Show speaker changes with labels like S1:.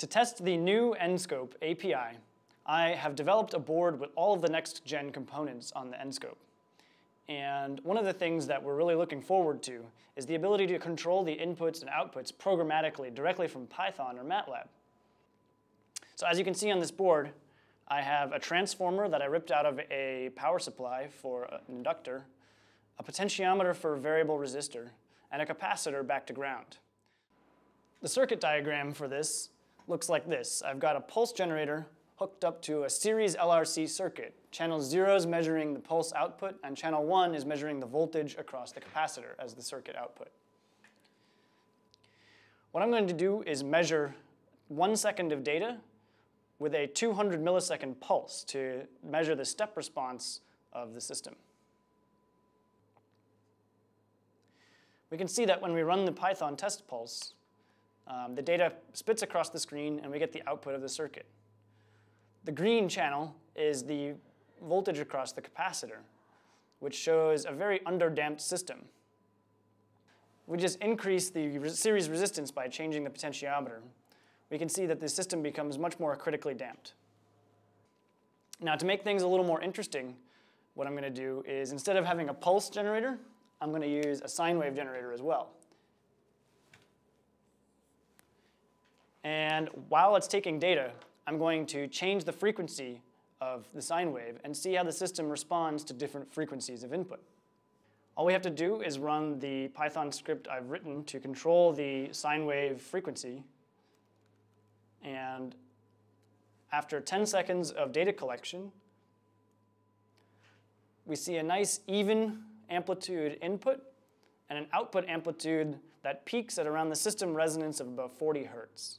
S1: To test the new nScope API, I have developed a board with all of the next-gen components on the nScope. And one of the things that we're really looking forward to is the ability to control the inputs and outputs programmatically directly from Python or MATLAB. So as you can see on this board, I have a transformer that I ripped out of a power supply for an inductor, a potentiometer for a variable resistor, and a capacitor back to ground. The circuit diagram for this looks like this. I've got a pulse generator hooked up to a series LRC circuit. Channel 0 is measuring the pulse output, and channel 1 is measuring the voltage across the capacitor as the circuit output. What I'm going to do is measure one second of data with a 200 millisecond pulse to measure the step response of the system. We can see that when we run the Python test pulse, um, the data spits across the screen and we get the output of the circuit. The green channel is the voltage across the capacitor, which shows a very underdamped system. We just increase the series resistance by changing the potentiometer. We can see that the system becomes much more critically damped. Now to make things a little more interesting, what I'm going to do is instead of having a pulse generator, I'm going to use a sine wave generator as well. And while it's taking data, I'm going to change the frequency of the sine wave and see how the system responds to different frequencies of input. All we have to do is run the Python script I've written to control the sine wave frequency. And after 10 seconds of data collection, we see a nice even amplitude input and an output amplitude that peaks at around the system resonance of about 40 hertz.